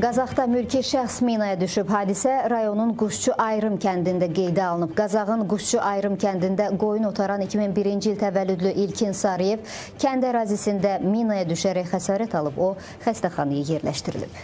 Qazaxda mülki şəxs minaya düşüb. Hadisə rayonun Quşçu Ayrım kəndində qeydə alınıb. Qazağın Quşçu Ayrım kəndində qoyun otaran 2001-ci il təvəllüdlü İlkin Sarıyev kənd ərazisində minaya düşərək xəsarət alıb. O xəstəxanaya yerləşdirilib.